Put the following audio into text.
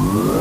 Bye.